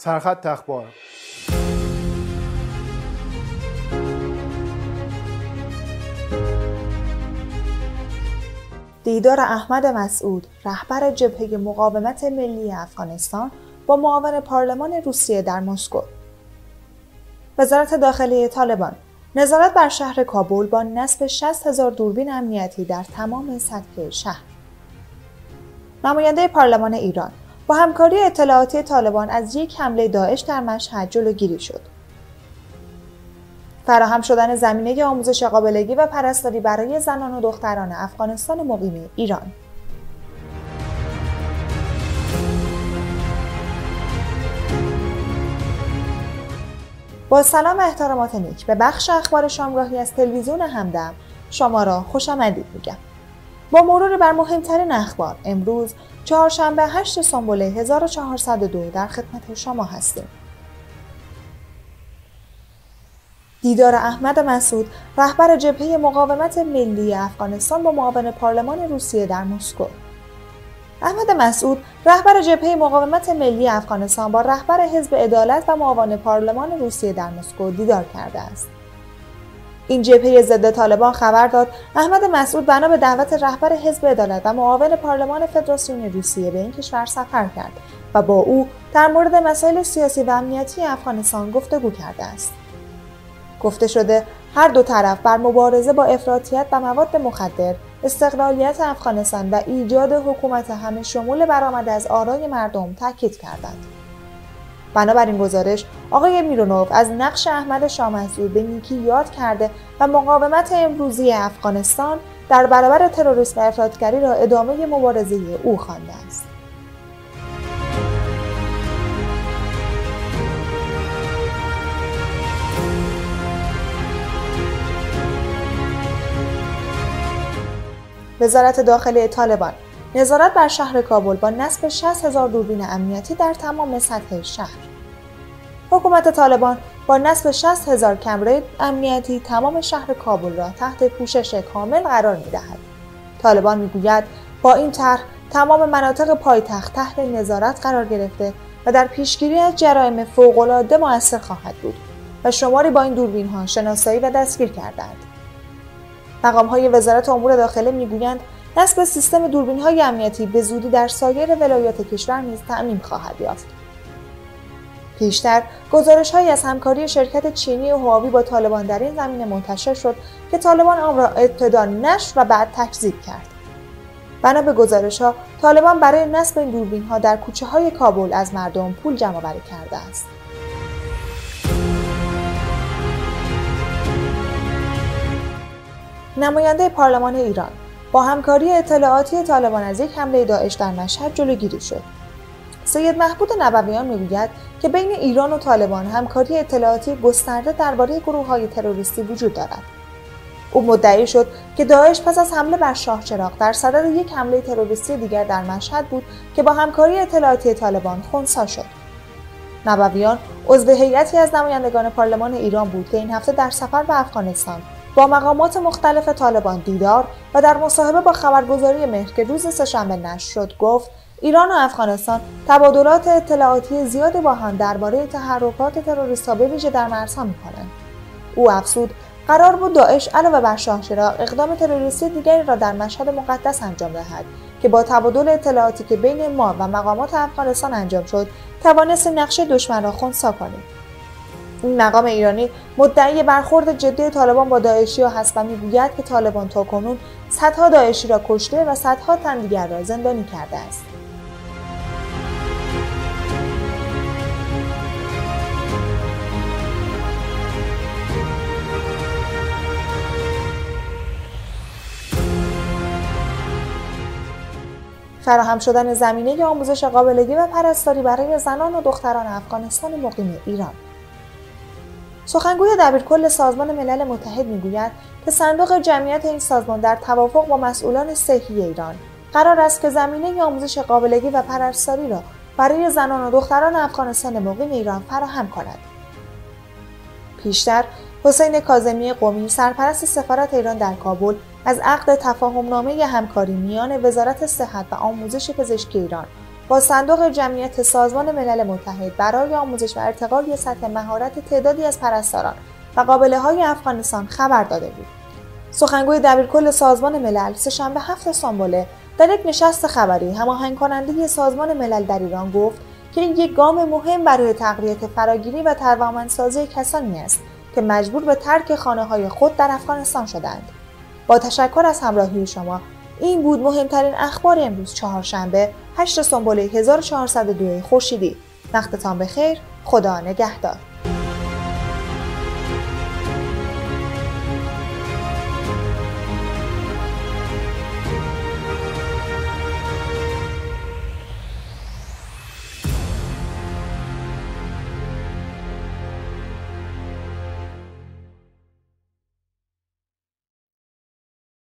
سرخط اخبار دیدار احمد مسعود رهبر جبهه مقاومت ملی افغانستان با معاون پارلمان روسیه در مسکو. وزارت داخلی طالبان نظارت بر شهر کابل با نصب 60 هزار دوربین امنیتی در تمام سطح شهر. نماینده پارلمان ایران با همکاری اطلاعاتی طالبان از یک حمله داعش در مشهد جلوگیری شد. فراهم شدن زمینه آموزش قابلگی و پرستاری برای زنان و دختران افغانستان مقیم ایران با سلام و احترامات نیک به بخش اخبار شامگاهی از تلویزیون همدم شما را خوش آمدید میگم با مرور بر مهمترین اخبار امروز چهارشنبه 8 سنبله 1402 در خدمت شما هستیم. دیدار احمد مسعود رهبر جبهه مقاومت ملی افغانستان با معاون پارلمان روسیه در مسکو احمد مسعود رهبر جبهه مقاومت ملی افغانستان با رهبر حزب عدالت و معاون پارلمان روسیه در مسکو دیدار کرده است این جبهه ضد طالبان خبر داد. احمد مسعود بنا به دعوت رهبر حزب عدالت و معاون پارلمان فدراسیون روسیه به این کشور سفر کرد و با او در مورد مسائل سیاسی و امنیتی افغانستان گفتگو کرده است. گفته شده هر دو طرف بر مبارزه با افراطیت و مواد مخدر استقلالیت افغانستان و ایجاد حکومت همه شمول برآمده از آرای مردم تاکید کردند. بنابراین گزارش آقای میرونوف از نقش احمد شامسود به نیکی یاد کرده و مقاومت امروزی افغانستان در برابر تروریسم و را ادامه مبارزه او خوانده است. وزارت داخلی طالبان نظارت بر شهر کابل با نصب 60 هزار دوربین امنیتی در تمام سطح شهر حکومت طالبان با نصب 60 هزار کمره امنیتی تمام شهر کابل را تحت پوشش کامل قرار می دهد. طالبان می‌گوید با این طرح تمام مناطق پایتخت تحت نظارت قرار گرفته و در پیشگیری از جرایم فوق‌العاده موثر خواهد بود و شماری با این دوربین ها شناسایی و دستگیر کردند. مقام های وزارت امور داخله می‌گویند نصب سیستم دوربین های امنیتی به زودی در سایر ولایات کشور نیز تعمین خواهد یافت. پیشتر گزارش های از همکاری شرکت چینی و هواوی با طالبان در این زمینه منتشر شد که طالبان آن را ابتدا نشر و بعد تکذیب کرد. بنا به گزارش ها طالبان برای نصب این دوربین ها در کوچه های کابل از مردم پول جمع بری کرده است. نماینده پارلمان ایران با همکاری اطلاعاتی طالبان از یک حمله داعش در مشهد جلوگیری شد. سید محمود نبویان می‌گوید که بین ایران و طالبان همکاری اطلاعاتی گسترده درباره گروه های تروریستی وجود دارد. او مدعی شد که داعش پس از حمله بر شاه چراغ در صدد یک حمله تروریستی دیگر در مشهد بود که با همکاری اطلاعاتی طالبان خونسا شد. نبویان عضو هیئتی از نمایندگان پارلمان ایران بود که این هفته در سفر به افغانستان با مقامات مختلف طالبان دیدار و در مصاحبه با خبرگزاری مهر که روز سهشنبه نشر شد گفت ایران و افغانستان تبادلات اطلاعاتی زیادی با هم درباره تحرکات تروریستها به ویژه در مرزها می‌کنند. او افزود قرار بود داعش علاوه بر شاهچراغ اقدام تروریستی دیگری را در مشهد مقدس انجام دهد که با تبادل اطلاعاتی که بین ما و مقامات افغانستان انجام شد توانست نقشه دشمن را خنثی کنیم این مقام ایرانی مدعی برخورد جدی طالبان با داعشی هست و می‌گوید که طالبان تاکنون صدها داعشی را کشته و صدها تن دیگر را زندانی کرده است. فراهم شدن زمینه آموزش قابلگی و پرستاری برای زنان و دختران افغانستان مقیم ایران. سخنگوی دبیرکل سازمان ملل متحد می‌گوید که صندوق جمعیت این سازمان در توافق با مسئولان صحی ایران قرار است که زمینه آموزش قابلگی و پرستاری را برای زنان و دختران افغانستان مقیم ایران فراهم کند. پیشتر حسین کاظمی قومی سرپرست سفارت ایران در کابل از عقد تفاهم نامه همکاری میان وزارت صحت و آموزش پزشکی ایران با صندوق جمعیت سازمان ملل متحد برای آموزش و ارتقای سطح مهارت تعدادی از پرستاران و قابله های افغانستان خبر داده بود. سخنگوی دبیرکل سازمان ملل سهشنبه هفت سامبوله در یک نشست خبری هماهنگ کننده سازمان ملل در ایران گفت که این یک گام مهم برای تقویت فراگیری و توانمندسازی کسانی است که مجبور به ترک خانه های خود در افغانستان شدند. با تشکر از همراهی شما این بود مهمترین اخبار امروز چهارشنبه 8 سنبله 1402 خورشیدی. وقتتان بخیر خدا نگهدار.